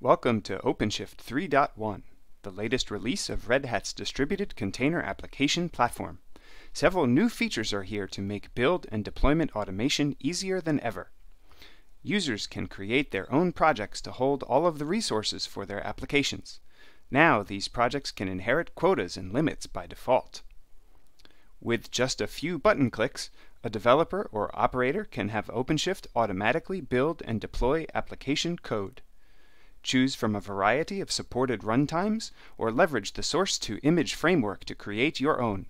Welcome to OpenShift 3.1, the latest release of Red Hat's distributed container application platform. Several new features are here to make build and deployment automation easier than ever. Users can create their own projects to hold all of the resources for their applications. Now these projects can inherit quotas and limits by default. With just a few button clicks, a developer or operator can have OpenShift automatically build and deploy application code. Choose from a variety of supported runtimes or leverage the source-to-image framework to create your own.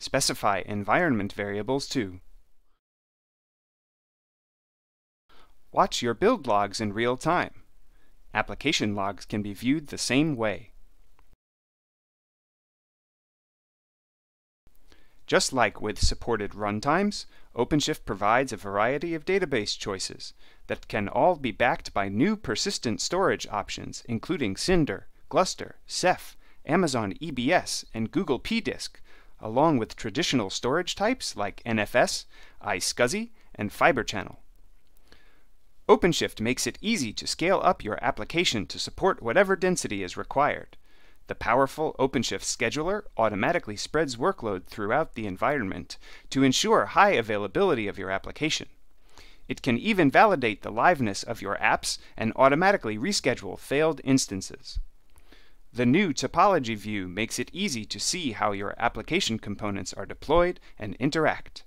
Specify environment variables too. Watch your build logs in real time. Application logs can be viewed the same way. Just like with supported runtimes, OpenShift provides a variety of database choices that can all be backed by new persistent storage options, including Cinder, Gluster, Ceph, Amazon EBS, and Google pDisk, along with traditional storage types like NFS, iSCSI, and Fiber Channel. OpenShift makes it easy to scale up your application to support whatever density is required. The powerful OpenShift scheduler automatically spreads workload throughout the environment to ensure high availability of your application. It can even validate the liveness of your apps and automatically reschedule failed instances. The new topology view makes it easy to see how your application components are deployed and interact.